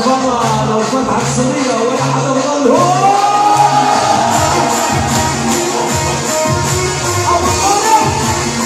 方啊，老师打死你了！